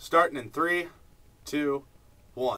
Starting in three, two, one.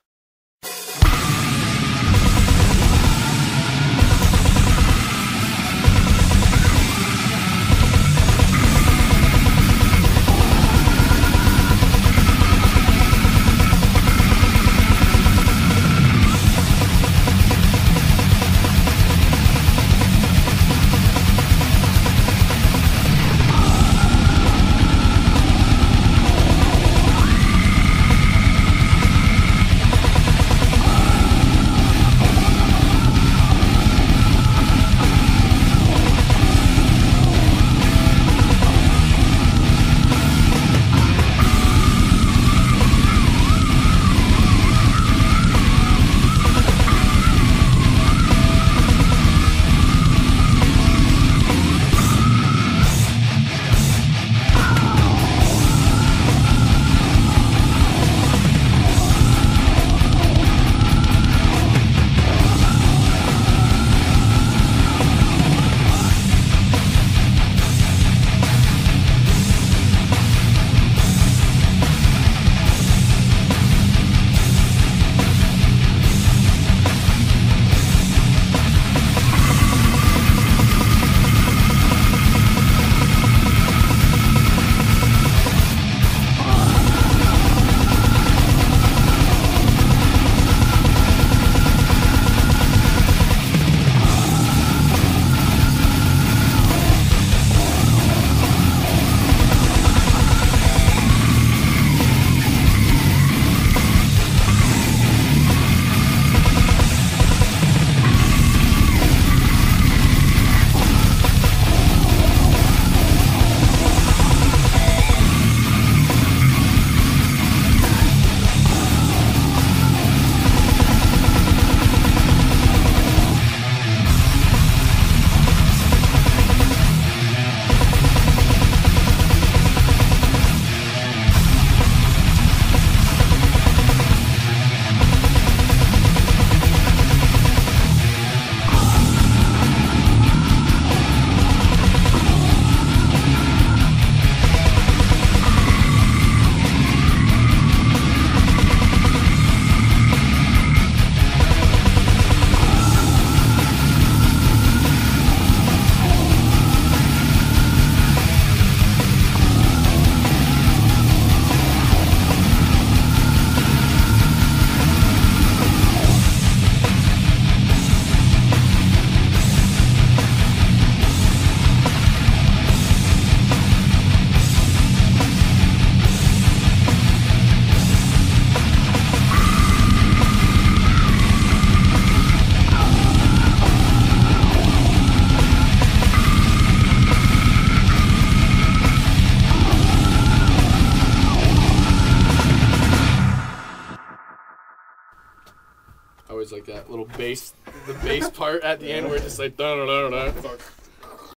I always like that little bass, the bass part at the end where it's just like da da da da.